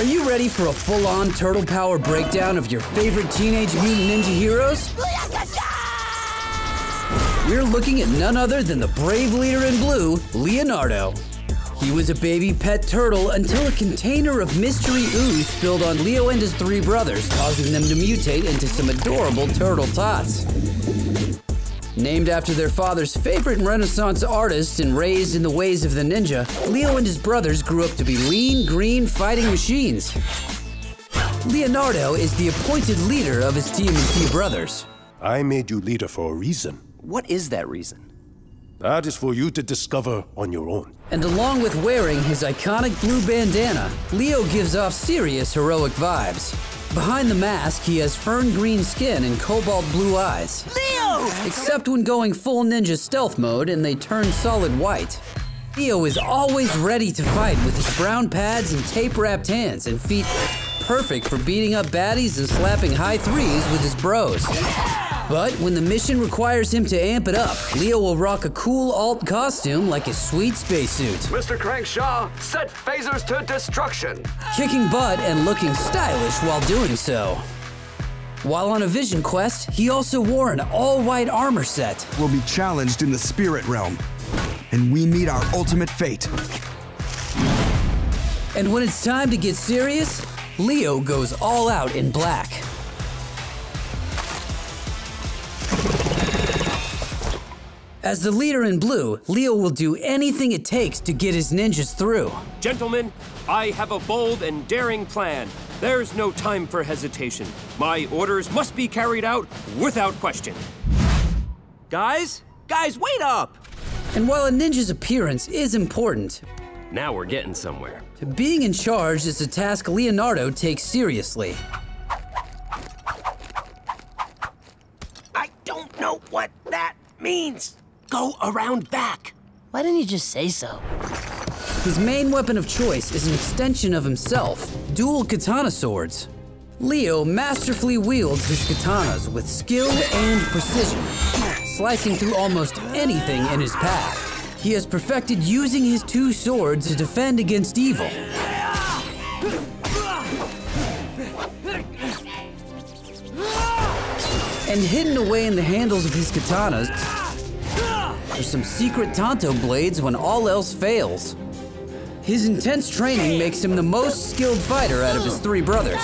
Are you ready for a full on turtle power breakdown of your favorite Teenage Mutant Ninja heroes? We're looking at none other than the brave leader in blue, Leonardo. He was a baby pet turtle until a container of mystery ooze spilled on Leo and his three brothers, causing them to mutate into some adorable turtle tots. Named after their father's favorite Renaissance artist and raised in the ways of the ninja, Leo and his brothers grew up to be lean, green fighting machines. Leonardo is the appointed leader of his TMNT brothers. I made you leader for a reason. What is that reason? That is for you to discover on your own. And along with wearing his iconic blue bandana, Leo gives off serious heroic vibes. Behind the mask, he has fern green skin and cobalt blue eyes. Leo! Except when going full ninja stealth mode and they turn solid white. Leo is always ready to fight with his brown pads and tape wrapped hands and feet perfect for beating up baddies and slapping high threes with his bros. But when the mission requires him to amp it up, Leo will rock a cool alt costume like his sweet spacesuit. Mr. Crankshaw, set phasers to destruction. Kicking butt and looking stylish while doing so. While on a vision quest, he also wore an all-white armor set. We'll be challenged in the spirit realm, and we meet our ultimate fate. And when it's time to get serious, Leo goes all out in black. As the leader in blue, Leo will do anything it takes to get his ninjas through. Gentlemen, I have a bold and daring plan. There's no time for hesitation. My orders must be carried out without question. Guys? Guys, wait up! And while a ninja's appearance is important, Now we're getting somewhere. being in charge is a task Leonardo takes seriously. I don't know what that means. Go around back. Why didn't you just say so? His main weapon of choice is an extension of himself dual katana swords. Leo masterfully wields his katanas with skill and precision, slicing through almost anything in his path. He has perfected using his two swords to defend against evil. And hidden away in the handles of his katanas are some secret Tanto blades when all else fails. His intense training makes him the most skilled fighter out of his three brothers.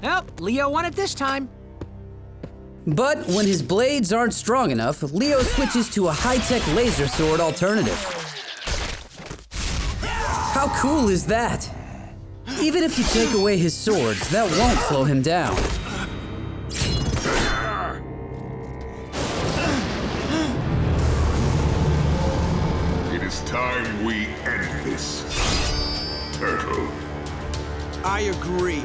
Well, Leo won it this time. But when his blades aren't strong enough, Leo switches to a high-tech laser sword alternative. How cool is that? Even if you take away his swords, that won't slow him down. It is time we end this. Turtle. I agree.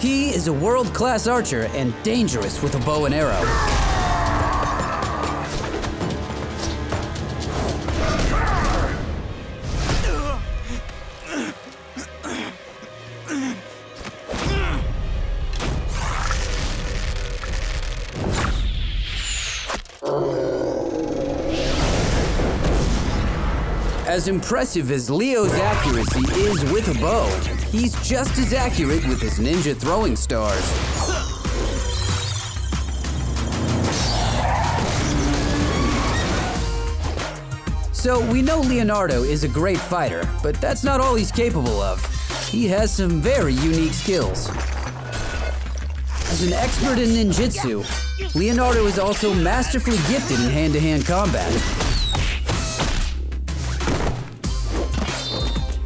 He is a world-class archer and dangerous with a bow and arrow. As impressive as Leo's accuracy is with a bow, he's just as accurate with his ninja throwing stars. So we know Leonardo is a great fighter, but that's not all he's capable of. He has some very unique skills. As an expert in ninjutsu, Leonardo is also masterfully gifted in hand-to-hand combat.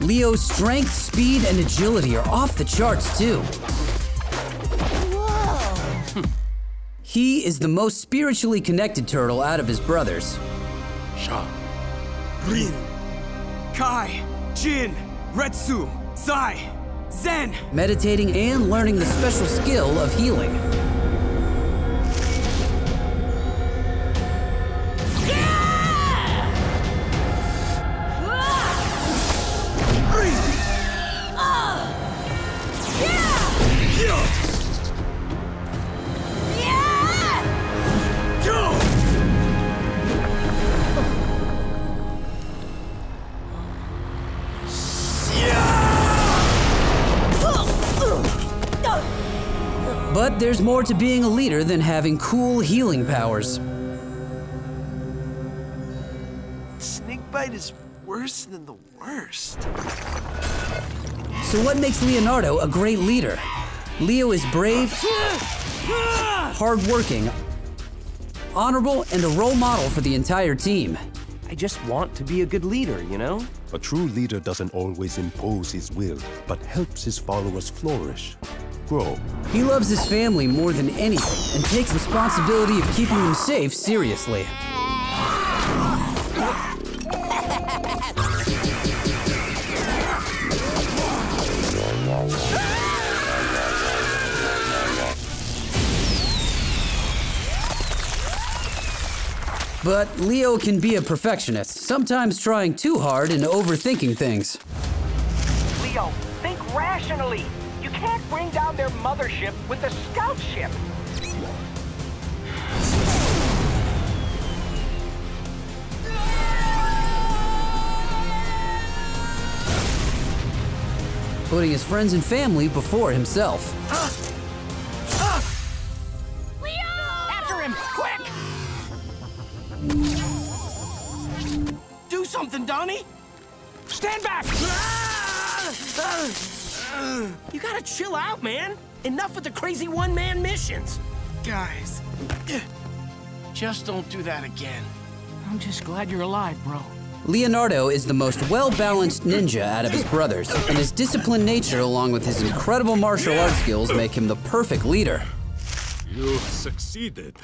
Leo's strength, speed, and agility are off the charts too. He is the most spiritually connected turtle out of his brothers. Sha. Rin. Kai. Jin. Retsu. Zai. Zen. meditating and learning the special skill of healing. There's more to being a leader than having cool healing powers. Snakebite is worse than the worst. So, what makes Leonardo a great leader? Leo is brave, hardworking, honorable, and a role model for the entire team. I just want to be a good leader, you know? A true leader doesn't always impose his will, but helps his followers flourish, grow. He loves his family more than anything and takes responsibility of keeping them safe seriously. But Leo can be a perfectionist, sometimes trying too hard and overthinking things. Leo, think rationally. Bring down their mothership with a scout ship. putting his friends and family before himself. After him, quick! Do something, Donnie! Stand back! You gotta chill out, man. Enough with the crazy one-man missions. Guys, just don't do that again. I'm just glad you're alive, bro. Leonardo is the most well balanced ninja out of his brothers, and his disciplined nature, along with his incredible martial arts skills, make him the perfect leader. You succeeded.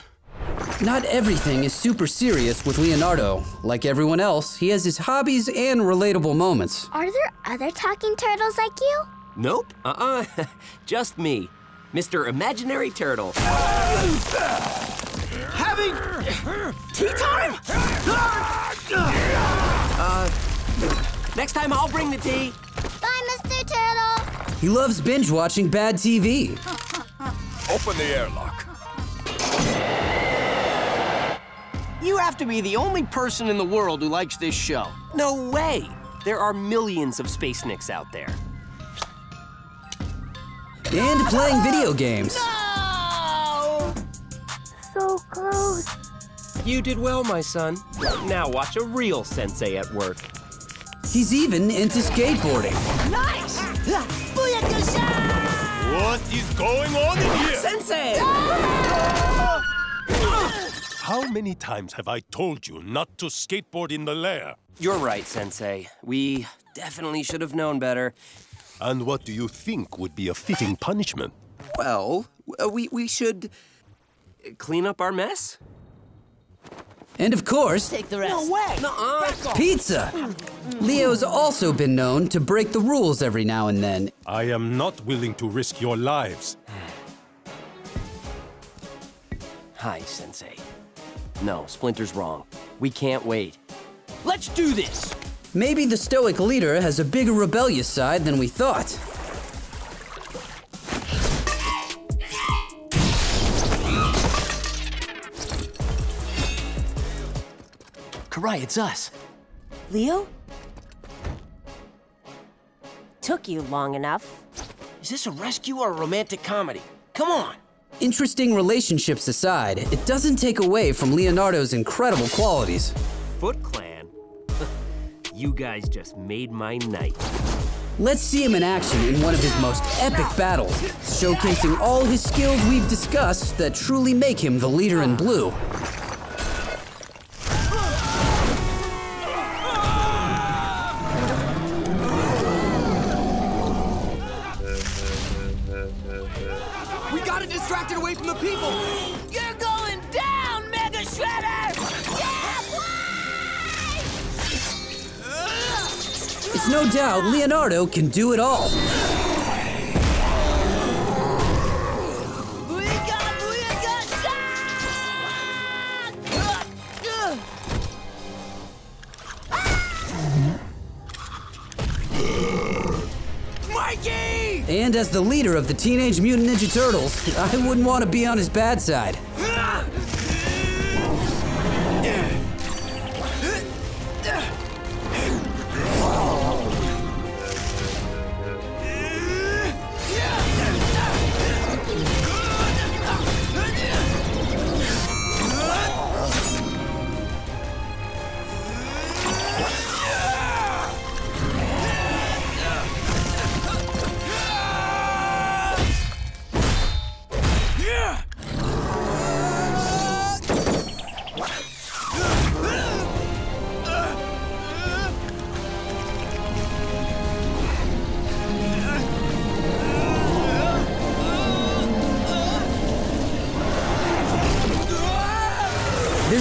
Not everything is super serious with Leonardo. Like everyone else, he has his hobbies and relatable moments. Are there other talking turtles like you? Nope. Uh uh. Just me, Mr. Imaginary Turtle. Having tea time? Uh, next time I'll bring the tea. Bye, Mr. Turtle. He loves binge watching bad TV. Open the airlock. You have to be the only person in the world who likes this show. No way. There are millions of space nicks out there. And playing video games. No! So close. You did well, my son. Now watch a real sensei at work. He's even into skateboarding. Nice! What is going on in here? Sensei! How many times have I told you not to skateboard in the lair? You're right, Sensei. We definitely should have known better. And what do you think would be a fitting punishment? Well, uh, we, we should clean up our mess? And of course, Take the rest. No way! Nuh-uh. pizza. Leo's also been known to break the rules every now and then. I am not willing to risk your lives. Hi, Sensei. No, Splinter's wrong. We can't wait. Let's do this! Maybe the stoic leader has a bigger rebellious side than we thought. Karai, it's us. Leo? Took you long enough. Is this a rescue or a romantic comedy? Come on! Interesting relationships aside, it doesn't take away from Leonardo's incredible qualities. Foot Clan? You guys just made my night. Let's see him in action in one of his most epic battles, showcasing all his skills we've discussed that truly make him the leader in blue. It's no doubt Leonardo can do it all. Mikey! And as the leader of the Teenage Mutant Ninja Turtles, I wouldn't want to be on his bad side.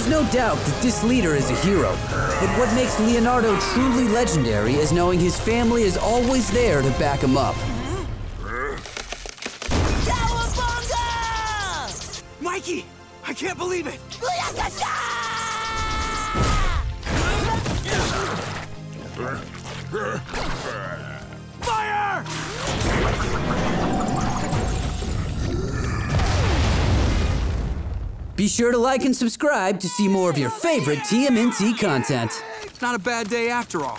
There's no doubt that this leader is a hero, but what makes Leonardo truly legendary is knowing his family is always there to back him up. Mikey! I can't believe it! Fire! Be sure to like and subscribe to see more of your favorite TMNT content. Not a bad day after all.